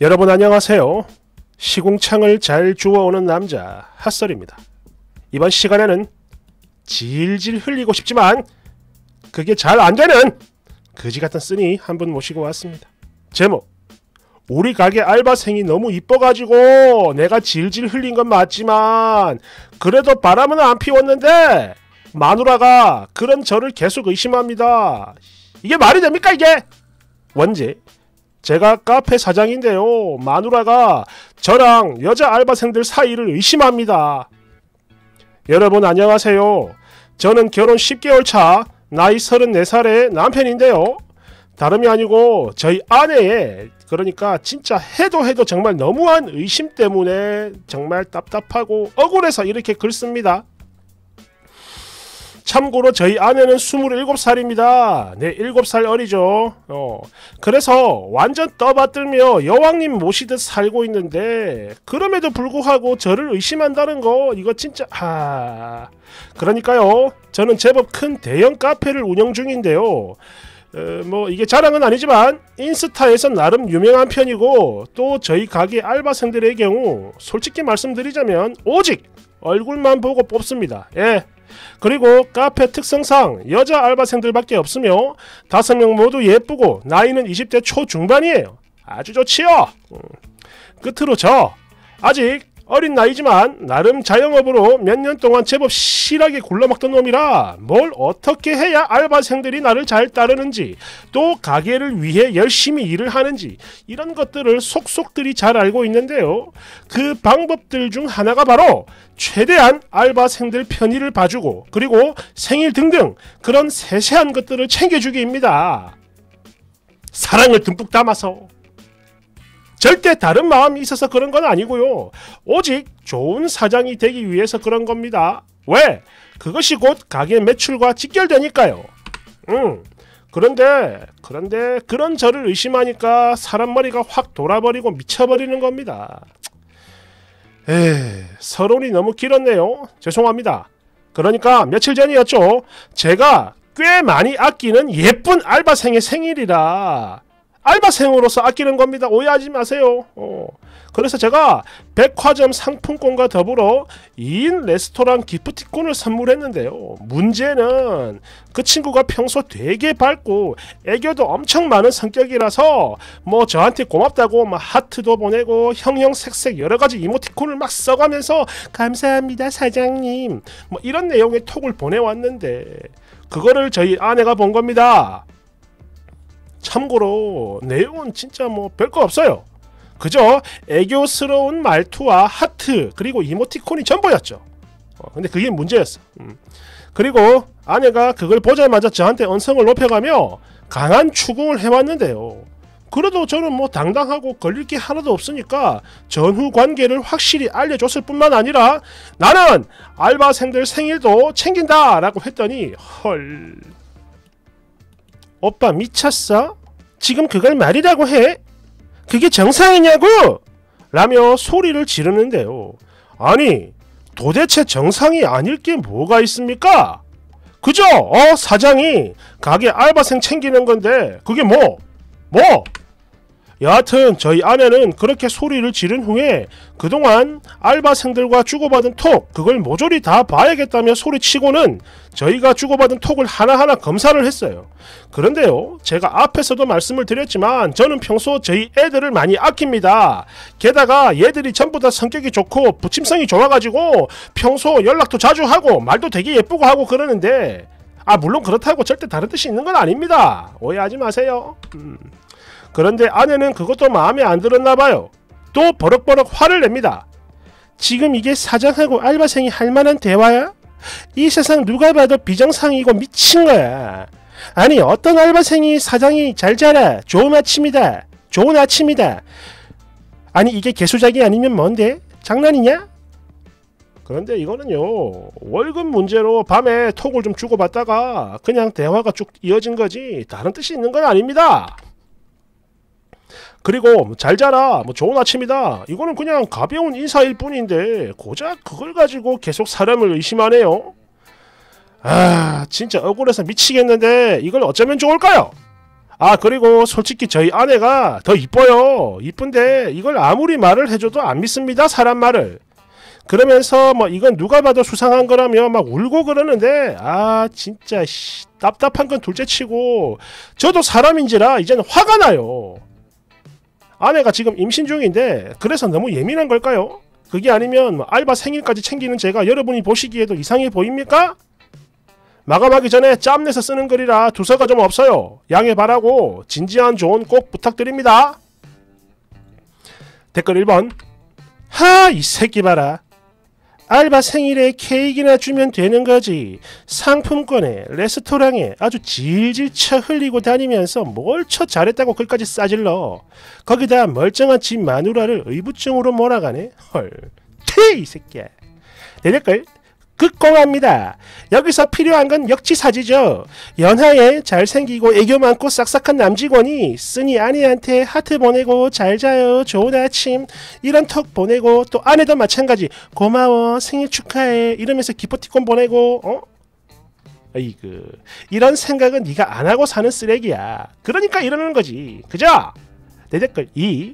여러분 안녕하세요. 시궁창을 잘 주워오는 남자 핫설입니다. 이번 시간에는 질질 흘리고 싶지만 그게 잘 안되는 그지 같은 쓰니 한 분 모시고 왔습니다. 제목 우리 가게 알바생이 너무 이뻐가지고 내가 질질 흘린 건 맞지만 그래도 바람은 안 피웠는데 마누라가 그런 저를 계속 의심합니다. 이게 말이 됩니까 이게? 원제 제가 카페 사장인데요. 마누라가 저랑 여자 알바생들 사이를 의심합니다. 여러분 안녕하세요. 저는 결혼 10개월 차 나이 34살의 남편인데요. 다름이 아니고 저희 아내의 그러니까 진짜 해도 해도 정말 너무한 의심 때문에 정말 답답하고 억울해서 이렇게 글 씁니다. 참고로 저희 아내는 27살입니다. 네, 7살 어리죠. 어. 그래서 완전 떠받들며 여왕님 모시듯 살고 있는데 그럼에도 불구하고 저를 의심한다는 거 이거 진짜 하... 그러니까요. 저는 제법 큰 대형 카페를 운영 중인데요. 어, 뭐 이게 자랑은 아니지만 인스타에서 나름 유명한 편이고 또 저희 가게 알바생들의 경우 솔직히 말씀드리자면 오직 얼굴만 보고 뽑습니다. 예. 그리고 카페 특성상 여자 알바생들밖에 없으며 다섯 명 모두 예쁘고 나이는 20대 초중반이에요. 아주 좋지요. 음. 끝으로 저 아직 어린 나이지만 나름 자영업으로 몇 년 동안 제법 실하게 굴러먹던 놈이라 뭘 어떻게 해야 알바생들이 나를 잘 따르는지 또 가게를 위해 열심히 일을 하는지 이런 것들을 속속들이 잘 알고 있는데요. 그 방법들 중 하나가 바로 최대한 알바생들 편의를 봐주고 그리고 생일 등등 그런 세세한 것들을 챙겨주기입니다. 사랑을 듬뿍 담아서 절대 다른 마음이 있어서 그런 건 아니고요. 오직 좋은 사장이 되기 위해서 그런 겁니다. 왜? 그것이 곧 가게 매출과 직결되니까요. 음. 그런데 그런데 그런 저를 의심하니까 사람 머리가 확 돌아버리고 미쳐버리는 겁니다. 에 서론이 너무 길었네요. 죄송합니다. 그러니까 며칠 전이었죠. 제가 꽤 많이 아끼는 예쁜 알바생의 생일이라 알바생으로서 아끼는 겁니다. 오해하지 마세요. 어. 그래서 제가 백화점 상품권과 더불어 2인 레스토랑 기프티콘을 선물했는데요. 문제는 그 친구가 평소 되게 밝고 애교도 엄청 많은 성격이라서 뭐 저한테 고맙다고 막 하트도 보내고 형형색색 여러가지 이모티콘을 막 써가면서 감사합니다 사장님 뭐 이런 내용의 톡을 보내왔는데 그거를 저희 아내가 본 겁니다. 참고로 내용은 진짜 뭐 별거 없어요. 그저 애교스러운 말투와 하트 그리고 이모티콘이 전부였죠. 어, 근데 그게 문제였어. 음. 그리고 아내가 그걸 보자마자 저한테 언성을 높여가며 강한 추궁을 해왔는데요. 그래도 저는 뭐 당당하고 걸릴 게 하나도 없으니까 전후 관계를 확실히 알려줬을 뿐만 아니라 나는 알바생들 생일도 챙긴다 라고 했더니 헐 오빠 미쳤어? 지금 그걸 말이라고 해? 그게 정상이냐고? 라며 소리를 지르는데요. 아니, 도대체 정상이 아닐 게 뭐가 있습니까? 그죠? 어, 사장이 가게 알바생 챙기는 건데, 그게 뭐? 뭐? 여하튼 저희 아내는 그렇게 소리를 지른 후에 그동안 알바생들과 주고받은 톡 그걸 모조리 다 봐야겠다며 소리치고는 저희가 주고받은 톡을 하나하나 검사를 했어요. 그런데요 제가 앞에서도 말씀을 드렸지만 저는 평소 저희 애들을 많이 아낍니다. 게다가 얘들이 전부 다 성격이 좋고 부침성이 좋아가지고 평소 연락도 자주 하고 말도 되게 예쁘고 하고 그러는데 아 물론 그렇다고 절대 다른 뜻이 있는 건 아닙니다. 오해하지 마세요. 음. 그런데 아내는 그것도 마음에 안 들었나 봐요. 또 버럭버럭 화를 냅니다. 지금 이게 사장하고 알바생이 할 만한 대화야? 이 세상 누가 봐도 비정상이고 미친 거야. 아니 어떤 알바생이 사장이 잘 자라 좋은 아침이다 좋은 아침이다 아니 이게 개수작이 아니면 뭔데 장난이냐? 그런데 이거는요 월급 문제로 밤에 톡을 좀 주고받다가 그냥 대화가 쭉 이어진 거지 다른 뜻이 있는 건 아닙니다. 그리고 뭐잘 자라 뭐 좋은 아침이다 이거는 그냥 가벼운 인사일 뿐인데 고작 그걸 가지고 계속 사람을 의심하네요 아 진짜 억울해서 미치겠는데 이걸 어쩌면 좋을까요 아 그리고 솔직히 저희 아내가 더 이뻐요. 이쁜데 이걸 아무리 말을 해줘도 안 믿습니다. 사람 말을. 그러면서 뭐 이건 누가 봐도 수상한 거라며 막 울고 그러는데 아 진짜 씨, 답답한 건 둘째치고 저도 사람인지라 이제는 화가 나요. 아내가 지금 임신 중인데 그래서 너무 예민한 걸까요? 그게 아니면 뭐 알바 생일까지 챙기는 제가 여러분이 보시기에도 이상해 보입니까? 마감하기 전에 짬내서 쓰는 글이라 두서가 좀 없어요. 양해 바라고 진지한 조언 꼭 부탁드립니다. 댓글 1번 하 이 새끼 봐라. 알바 생일에 케이크나 주면 되는 거지. 상품권에 레스토랑에 아주 질질 쳐 흘리고 다니면서 뭘 쳐 잘했다고 글까지 싸질러. 거기다 멀쩡한 집 마누라를 의부증으로 몰아가네. 헐. 티! 이 새끼야. 내 댓글 극공합니다. 여기서 필요한 건 역지사지죠. 연하에 잘생기고 애교 많고 싹싹한 남직원이 쓰니 아내한테 하트 보내고 잘 자요 좋은 아침 이런 톡 보내고 또 아내도 마찬가지 고마워 생일 축하해 이러면서 기포티콘 보내고 어? 아이그 이런 생각은 네가 안 하고 사는 쓰레기야. 그러니까 이러는 거지. 그죠? 내 댓글 2.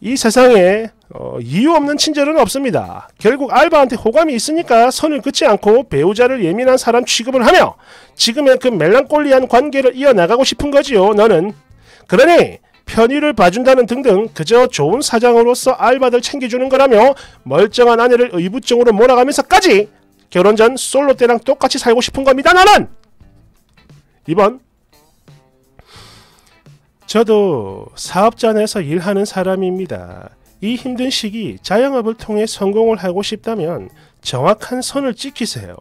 이 세상에 어, 이유 없는 친절은 없습니다. 결국 알바한테 호감이 있으니까 선을 긋지 않고 배우자를 예민한 사람 취급을 하며 지금의 그 멜랑꼴리한 관계를 이어나가고 싶은 거지요. 너는. 그러니 편의를 봐준다는 등등 그저 좋은 사장으로서 알바들 챙겨주는 거라며 멀쩡한 아내를 의부증으로 몰아가면서까지 결혼 전 솔로 때랑 똑같이 살고 싶은 겁니다. 나는! 2번 저도 사업자 내서 일하는 사람입니다. 이 힘든 시기 자영업을 통해 성공을 하고 싶다면 정확한 선을 지키세요.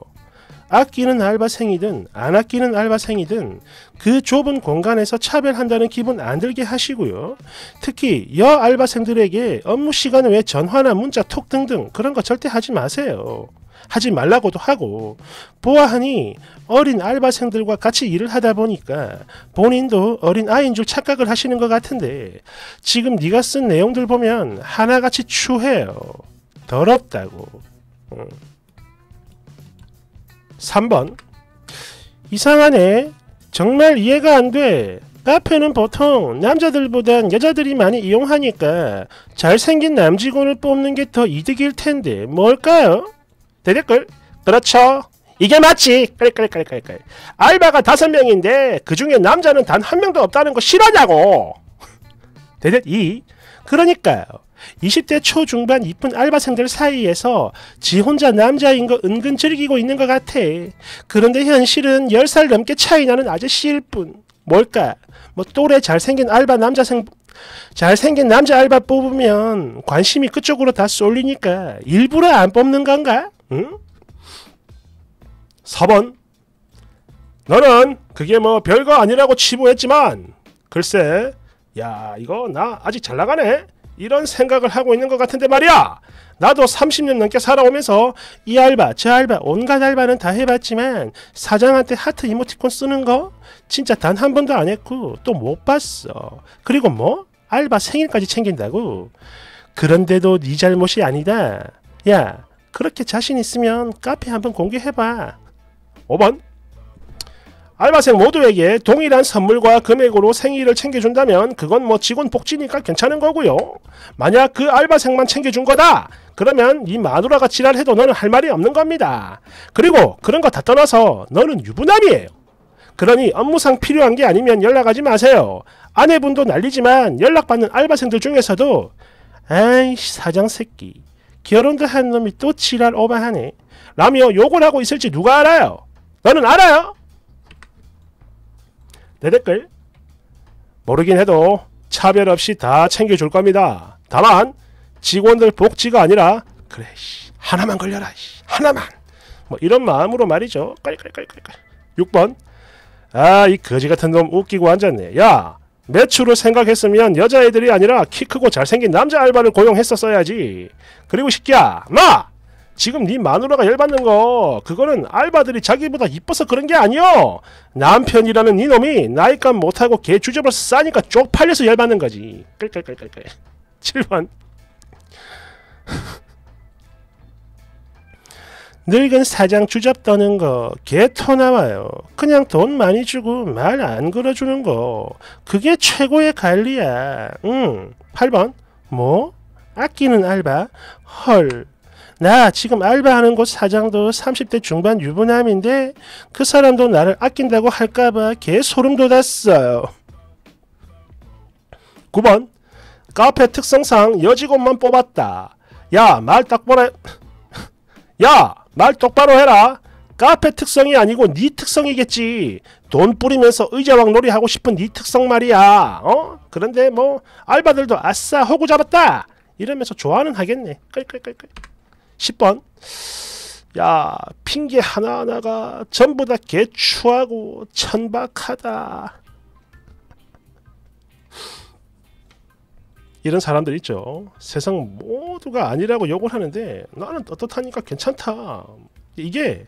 아끼는 알바생이든 안 아끼는 알바생이든 그 좁은 공간에서 차별한다는 기분 안 들게 하시고요. 특히 여 알바생들에게 업무 시간 외 전화나 문자 톡 등등 그런 거 절대 하지 마세요. 하지 말라고도 하고 보아하니 어린 알바생들과 같이 일을 하다 보니까 본인도 어린 아이인 줄 착각을 하시는 것 같은데 지금 네가 쓴 내용들 보면 하나같이 추해요. 더럽다고. 응. 3번 이상하네. 정말 이해가 안 돼. 카페는 보통 남자들보단 여자들이 많이 이용하니까 잘생긴 남직원을 뽑는 게 더 이득일 텐데 뭘까요? 대댓글 그렇죠. 이게 맞지. 깔깔깔깔깔. 알바가 다섯 명인데 그 중에 남자는 단 한 명도 없다는 거 실화냐고. 대댓 2. 그러니까요. 20대 초중반 이쁜 알바생들 사이에서 지 혼자 남자인 거 은근 즐기고 있는 것 같아. 그런데 현실은 10살 넘게 차이 나는 아저씨일 뿐. 뭘까? 뭐 또래 잘생긴 알바 남자생 잘생긴 남자 알바 뽑으면 관심이 그쪽으로 다 쏠리니까 일부러 안 뽑는 건가? 응? 4번. 너는 그게 뭐 별거 아니라고 치부했지만 글쎄 야 이거 나 아직 잘 나가네. 이런 생각을 하고 있는 것 같은데 말이야. 나도 30년 넘게 살아오면서 이 알바 저 알바 온갖 알바는 다 해봤지만 사장한테 하트 이모티콘 쓰는 거 진짜 단 한 번도 안 했고 또 못 봤어. 그리고 뭐 알바 생일까지 챙긴다고. 그런데도 네 잘못이 아니다. 야 그렇게 자신 있으면 카페 한번 공개해봐 5번 알바생 모두에게 동일한 선물과 금액으로 생일을 챙겨준다면 그건 뭐 직원 복지니까 괜찮은 거고요. 만약 그 알바생만 챙겨준 거다. 그러면 이 마누라가 지랄해도 너는 할 말이 없는 겁니다. 그리고 그런 거 다 떠나서 너는 유부남이에요. 그러니 업무상 필요한 게 아니면 연락하지 마세요. 아내분도 난리지만 연락받는 알바생들 중에서도 아이씨 사장 새끼 결혼도 한 놈이 또 지랄 오바하네. 라며 욕을 하고 있을지 누가 알아요? 너는 알아요? 내 댓글 모르긴 해도 차별 없이 다 챙겨줄 겁니다. 다만 직원들 복지가 아니라 그래 씨, 하나만 걸려라 씨, 하나만 뭐 이런 마음으로 말이죠. 깔깔깔깔깔 6번 아 이 거지 같은 놈 웃기고 앉았네. 야 매출을 생각했으면 여자애들이 아니라 키 크고 잘생긴 남자 알바를 고용했었어야지. 그리고 시끼야, 마! 지금 네 마누라가 열받는 거 그거는 알바들이 자기보다 이뻐서 그런 게 아니여. 남편이라는 네 놈이 나이값 못하고 개 주접을 싸니까 쪽팔려서 열받는 거지. 끌끌끌끌끌. 7번 늙은 사장 주접 떠는 거 개토 나와요. 그냥 돈 많이 주고 말 안 걸어주는 거 그게 최고의 관리야. 응. 8번 뭐? 아끼는 알바? 헐. 나 지금 알바하는 곳 사장도 30대 중반 유부남인데 그 사람도 나를 아낀다고 할까봐 개 소름 돋았어요. 9번 카페 특성상 여직원만 뽑았다. 야말 똑바로 해. 야 말 똑바로 해라. 카페 특성이 아니고 네 특성이겠지. 돈 뿌리면서 의자왕 놀이 하고 싶은 네 특성 말이야. 어? 그런데 뭐 알바들도 아싸 호구 잡았다. 이러면서 좋아는 하겠네. 끌끌끌끌. 10번. 야 핑계 하나하나가 전부 다 개추하고 천박하다. 이런 사람들 있죠. 세상 모두가 아니라고 욕을 하는데 나는 떳떳하니까 괜찮다. 이게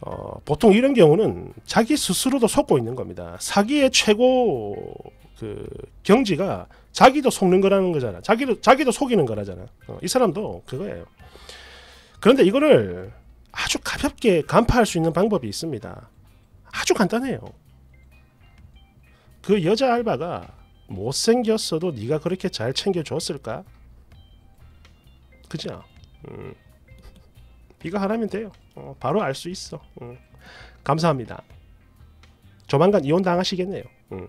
어, 보통 이런 경우는 자기 스스로도 속고 있는 겁니다. 사기의 최고 그 경지가 자기도 속는 거라는 거잖아. 자기도 자기도 속이는 거라잖아. 어, 이 사람도 그거예요. 그런데 이거를 아주 가볍게 간파할 수 있는 방법이 있습니다. 아주 간단해요. 그 여자 알바가 못생겼어도 네가 그렇게 잘 챙겨줬을까? 그죠? 음. 이거 하라면 돼요. 어, 바로 알 수 있어. 음. 감사합니다. 조만간 이혼 당하시겠네요. 음.